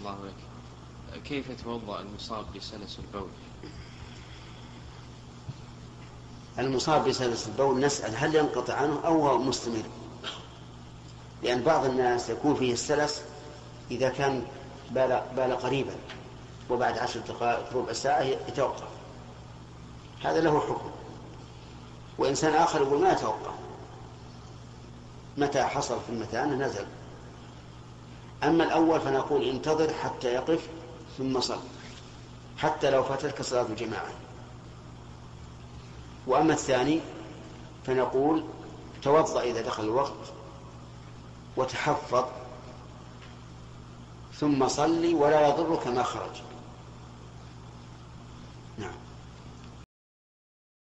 الله لك. كيف يتوضأ المصاب بسلس البول؟ المصاب بسلس البول نسأل هل ينقطع عنه أو هو مستمر؟ لأن بعض الناس يكون فيه السلس إذا كان بال, بال قريبا وبعد عشر دقائق ربع ساعة يتوقف هذا له حكم. وإنسان آخر يقول ما يتوقف متى حصل في المثانة نزل. أما الأول فنقول انتظر حتى يقف ثم صل حتى لو فاتتك صلاة الجماعة. وأما الثاني فنقول توضأ إذا دخل الوقت وتحفظ ثم صلي ولا يضرك ما خرج. نعم.